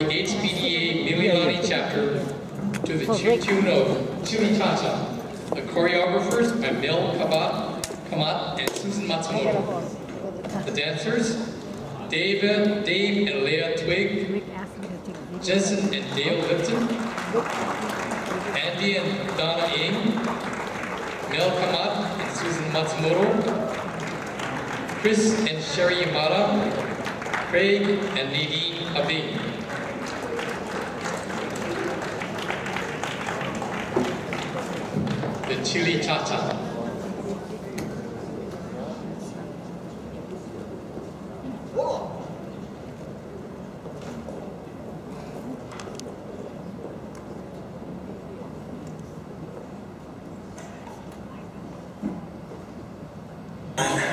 HBDA Mililani chapter to the tune of Cha-Cha. The choreographers are Mel Kabat, Kamat and Susan Matsumoto. The dancers, David, Dave and Leah Twig, Jensen and Dale Lipton, Andy and Donna Ing, Mel Kamat and Susan Matsumoto, Chris and Sherry Yamada, Craig and Nadine Habib. Siri Chacha. Thank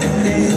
Hey.